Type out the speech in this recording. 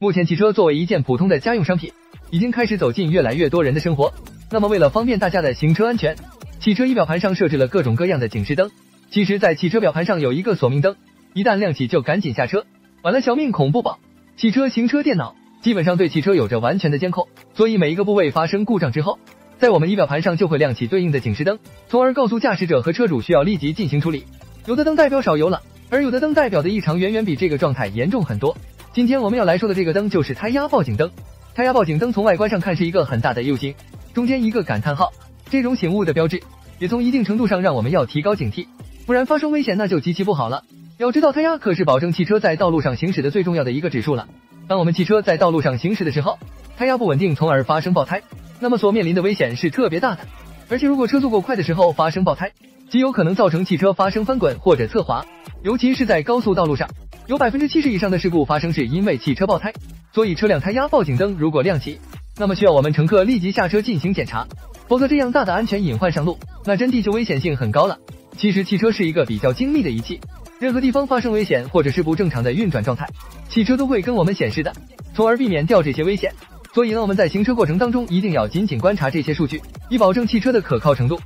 目前，汽车作为一件普通的家用商品，已经开始走进越来越多人的生活。那么，为了方便大家的行车安全，汽车仪表盘上设置了各种各样的警示灯。其实，在汽车表盘上有一个锁命灯，一旦亮起就赶紧下车，晚了小命恐不保。汽车行车电脑基本上对汽车有着完全的监控，所以每一个部位发生故障之后，在我们仪表盘上就会亮起对应的警示灯，从而告诉驾驶者和车主需要立即进行处理。有的灯代表少油了，而有的灯代表的异常远远比这个状态严重很多。今天我们要来说的这个灯就是胎压报警灯。胎压报警灯从外观上看是一个很大的 U 型，中间一个感叹号，这种醒悟的标志，也从一定程度上让我们要提高警惕，不然发生危险那就极其不好了。要知道胎压可是保证汽车在道路上行驶的最重要的一个指数了。当我们汽车在道路上行驶的时候，胎压不稳定，从而发生爆胎，那么所面临的危险是特别大的。而且如果车速过快的时候发生爆胎，极有可能造成汽车发生翻滚或者侧滑，尤其是在高速道路上。有百分之七十以上的事故发生是因为汽车爆胎，所以车辆胎压报警灯如果亮起，那么需要我们乘客立即下车进行检查，否则这样大的安全隐患上路，那真的就危险性很高了。其实汽车是一个比较精密的仪器，任何地方发生危险或者是不正常的运转状态，汽车都会跟我们显示的，从而避免掉这些危险。所以呢，我们在行车过程当中一定要紧紧观察这些数据，以保证汽车的可靠程度。